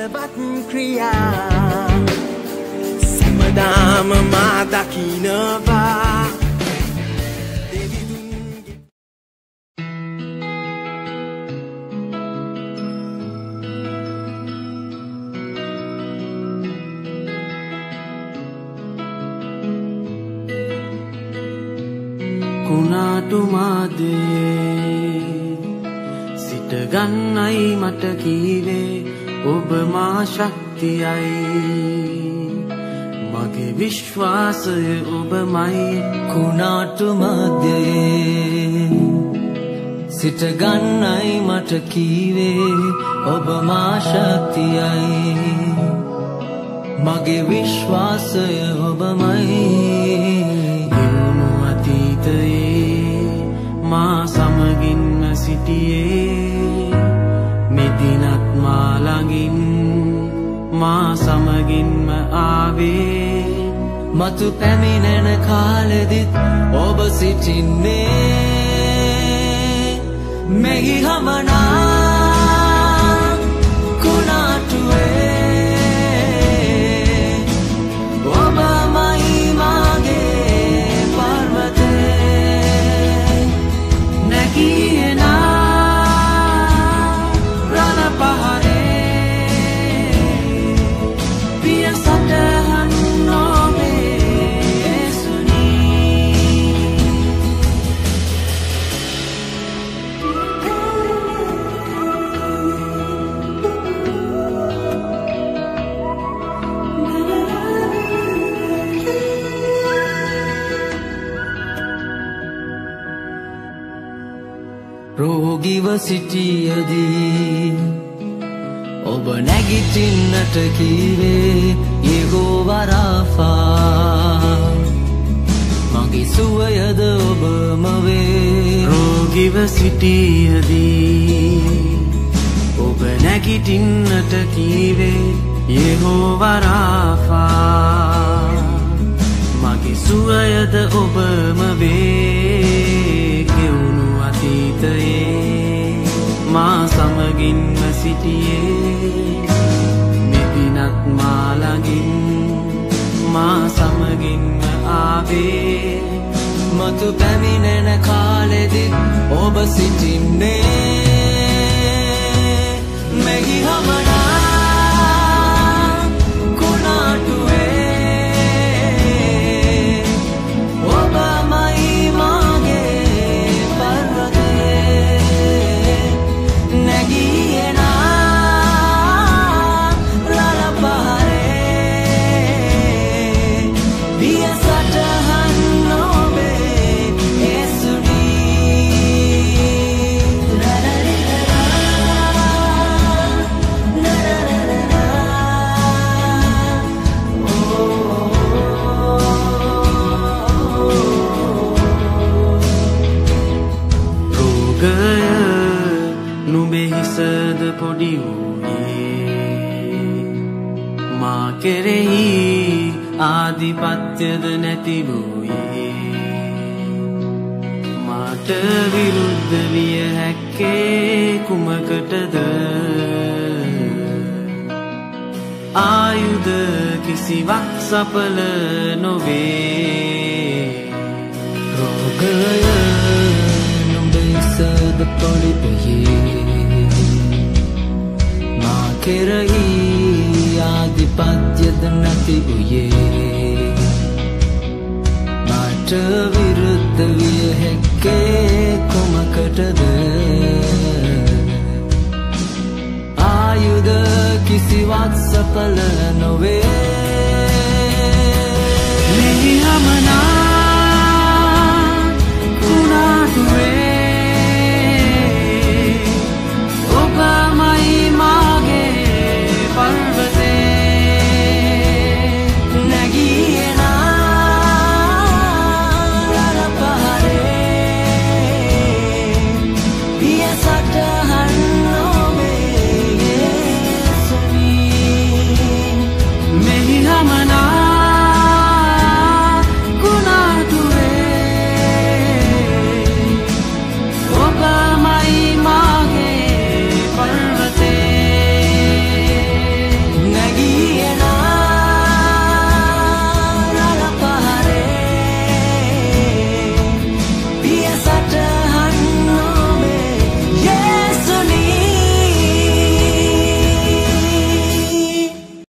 බලවත් ක්‍රියා සැමදාම මා දකිනවා. දෙවිදුන්ගේ කුණාටුමාදේ සිටගන්නයි මට කීවේ. ඔබ මා ශක්තියයි. මගේ විශ්වාසය ඔබමයි. කුණාටුමධ්‍යයේ සිටගන්නයි මට කීවේ. ඔබ මා ශක්තියයි. මගේ විශ්වාසය ඔබමයි. යුණු අතීතයේ මා සමගින්ම සිටියේ. මෙදිනත් මාළඟින් මා සමගින්ම ආවේ. මතු පැමිණෙන කාලෙදිත් ඔබ සිටින්නේ. මෙහි හමනා රෝගිව සිටියදී ඔබ නැගිටින්නට කීවේ යගෝවරාෆා මගේ සුවයද ඔබම වේ රෝගිව සිටියදී ඔබ නැගිටින්නට කීවේ යෙහෝවරාෆා සමගින්ම සිටියේ මෙදිනත් මාළඟින් මා සමගින්ම ආවේ මතු පැමිණෙන කාලෙදිත් ඔබ සිටින්නේ මෙහි හමනා නුබෙහිසද පොඩි වූයේ. මා කෙරෙහි ආධිපත්‍යද නැති වූයේ. මාට විරුද්ධ විය හැක්කේ කුමකටද? ආයුධ කිසිවක් සපල නොවේ. රෝගය නුඹයිසද පොලිපයේ මා කෙරහි ආධිපත්‍යද නැති වූයේ මට විරුද්ධ විය හැක්කේ කොමකටද? ආයුධ කිසිවක් සපල නොවේ.